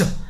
Sure.